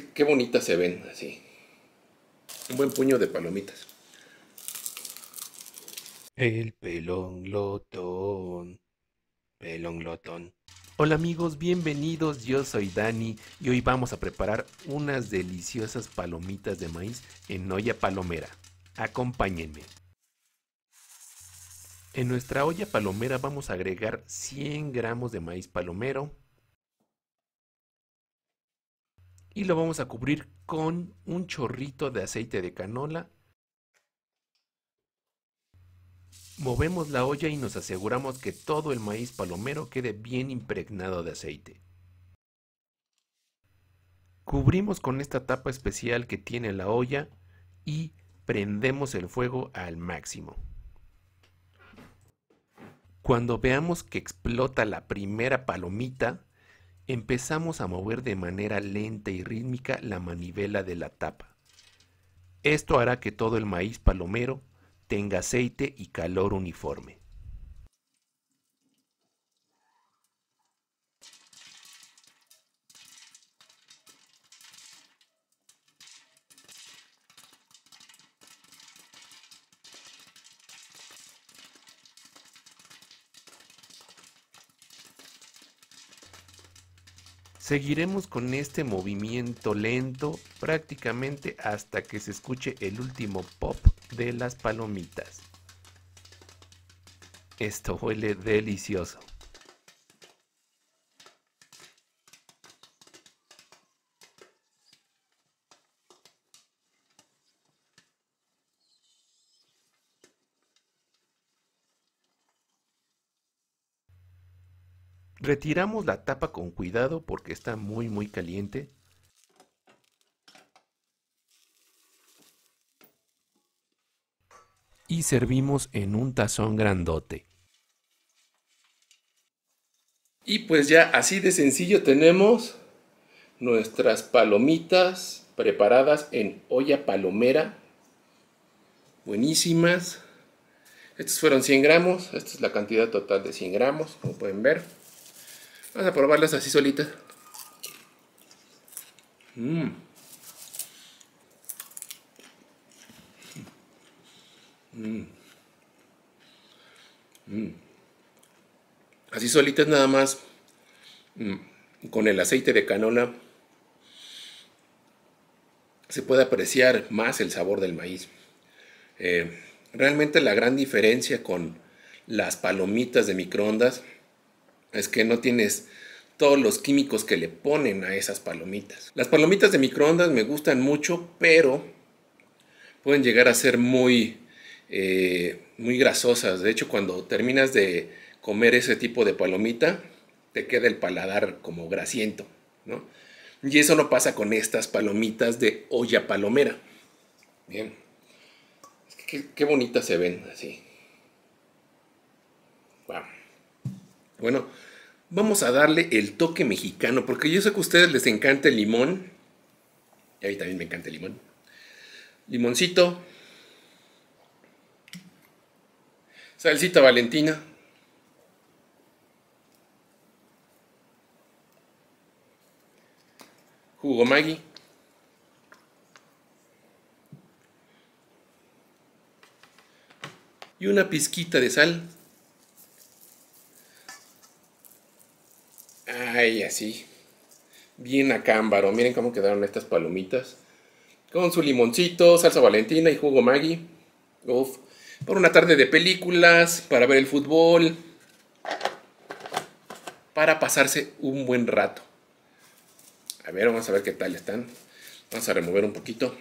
qué, bonitas se ven así. Un buen puño de palomitas. El pelón glotón. Pelón glotón. Hola amigos, bienvenidos. Yo soy Dani y hoy vamos a preparar unas deliciosas palomitas de maíz en olla palomera. Acompáñenme. En nuestra olla palomera vamos a agregar 100 gramos de maíz palomero y lo vamos a cubrir con un chorrito de aceite de canola. Movemos la olla y nos aseguramos que todo el maíz palomero quede bien impregnado de aceite. Cubrimos con esta tapa especial que tiene la olla y prendemos el fuego al máximo. Cuando veamos que explota la primera palomita, empezamos a mover de manera lenta y rítmica la manivela de la tapa. Esto hará que todo el maíz palomero tenga aceite y calor uniforme. Seguiremos con este movimiento lento prácticamente hasta que se escuche el último pop de las palomitas. Esto huele delicioso. Retiramos la tapa con cuidado porque está muy muy caliente. Y servimos en un tazón grandote. Y pues ya así de sencillo tenemos nuestras palomitas preparadas en olla palomera. Buenísimas. Estos fueron 100 gramos. Esta es la cantidad total de 100 gramos, como pueden ver. Vamos a probarlas así solitas. Mmm. Mmm. Mmm. Así solitas nada más. Mm, con el aceite de canola se puede apreciar más el sabor del maíz. Eh, realmente la gran diferencia con las palomitas de microondas es que no tienes todos los químicos que le ponen a esas palomitas. Las palomitas de microondas me gustan mucho, pero pueden llegar a ser muy, eh, muy grasosas. De hecho, cuando terminas de comer ese tipo de palomita, te queda el paladar como grasiento, ¿no? Y eso no pasa con estas palomitas de olla palomera. Bien. Qué, qué bonitas se ven así. Wow. Bueno, vamos a darle el toque mexicano, porque yo sé que a ustedes les encanta el limón. Y a mí también me encanta el limón. Limoncito. Salsita valentina. Jugo Maggi. Y una pizquita de sal. Ay, así. Bien acámbaro. Miren cómo quedaron estas palomitas. Con su limoncito, salsa valentina y jugo Maggi. Uf. Por una tarde de películas, para ver el fútbol. Para pasarse un buen rato. A ver, vamos a ver qué tal están. Vamos a remover un poquito.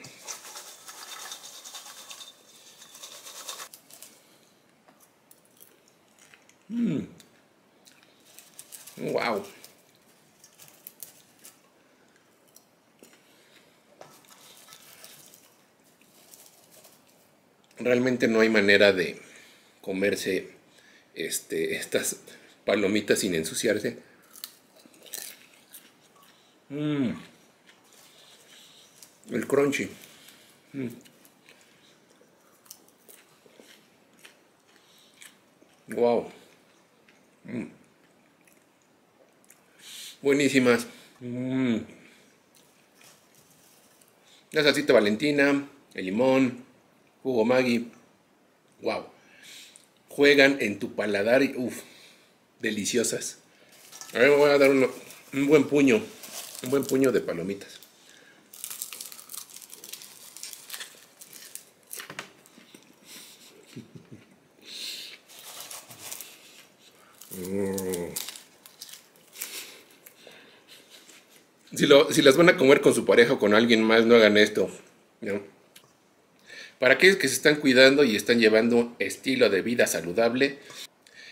Mmm. Wow. Realmente no hay manera de comerse este, estas palomitas sin ensuciarse. Mmm. El crunchy. Mm. Wow. Mm. Buenísimas. Mm. La salsita valentina, el limón, jugo Maggi. Wow. Juegan en tu paladar y uff, deliciosas. A ver, me voy a dar un buen puño, un buen puño de palomitas. Mm. Si, si, las van a comer con su pareja o con alguien más, no hagan esto. Para aquellos que se están cuidando y están llevando un estilo de vida saludable,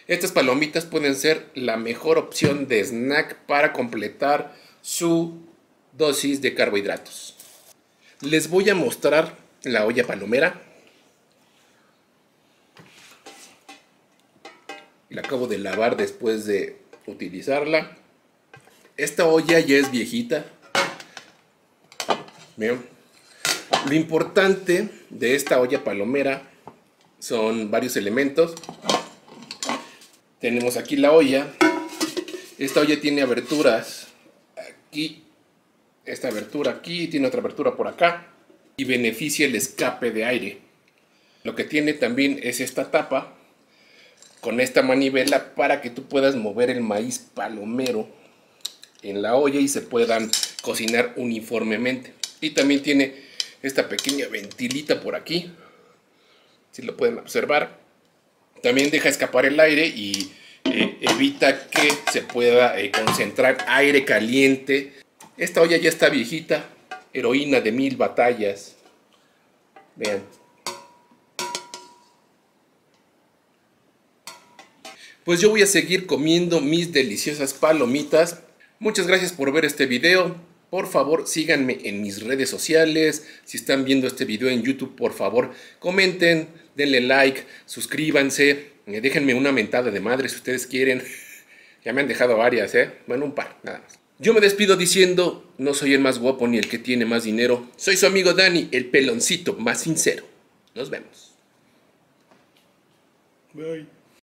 estas palomitas pueden ser la mejor opción de snack para completar su dosis de carbohidratos. Les voy a mostrar la olla palomera. La acabo de lavar después de utilizarla. Esta olla ya es viejita. Lo importante de esta olla palomera son varios elementos. Tenemos aquí la olla. Esta olla tiene aberturas aquí, esta abertura aquí, tiene otra abertura por acá y beneficia el escape de aire. Lo que tiene también es esta tapa con esta manivela para que tú puedas mover el maíz palomero en la olla y se puedan cocinar uniformemente. Y también tiene esta pequeña ventilita por aquí, si lo pueden observar. También deja escapar el aire y eh, evita que se pueda eh, concentrar aire caliente. Esta olla ya está viejita, heroína de mil batallas. Vean. Pues yo voy a seguir comiendo mis deliciosas palomitas Muchas gracias por ver este video. Por favor, síganme en mis redes sociales. Si están viendo este video en YouTube, por favor, comenten, denle like, suscríbanse, eh, déjenme una mentada de madre si ustedes quieren. Ya me han dejado varias, ¿eh? Bueno, un par, nada más. Yo me despido diciendo, no soy el más guapo ni el que tiene más dinero. Soy su amigo Dani, el peloncito más sincero. Nos vemos. Bye.